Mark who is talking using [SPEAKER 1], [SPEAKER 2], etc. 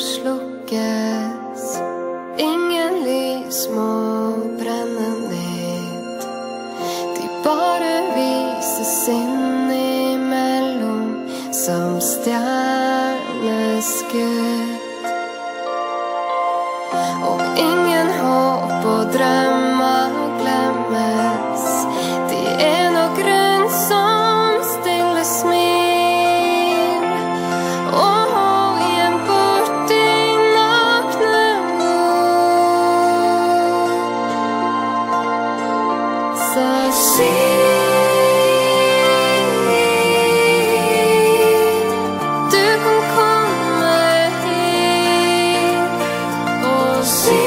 [SPEAKER 1] slukkes. Ingen lys må brenne ned. De bare vises innimellom som stjerneskudd. Og ingen håp og drøm Du kan komme hit og si